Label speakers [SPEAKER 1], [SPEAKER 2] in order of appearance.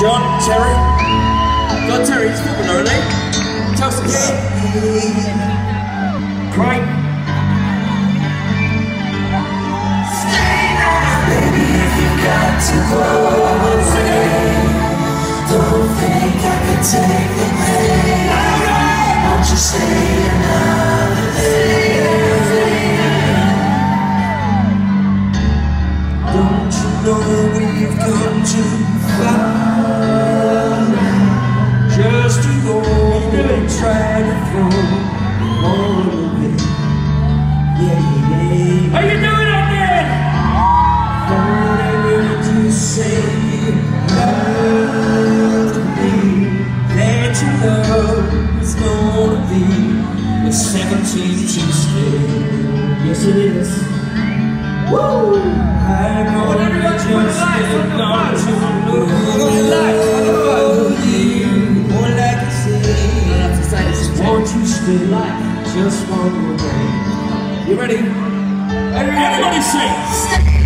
[SPEAKER 1] John, Terry. John Terry, he's footballer, isn't he? Chelsea Kane.
[SPEAKER 2] Craig. Stay now, baby, if you got to go away. Don't think I can take the pain. Won't you stay another day? Don't you know we've come too far? Try to throw all away? Yeah, yeah, yeah. How you doing out there? I heard you say you loved me, that your love was gonna be a 17 to stay. Yes, it is. Woo! I know Well, everybody you put just one more day?
[SPEAKER 1] You ready? Everybody
[SPEAKER 2] sing.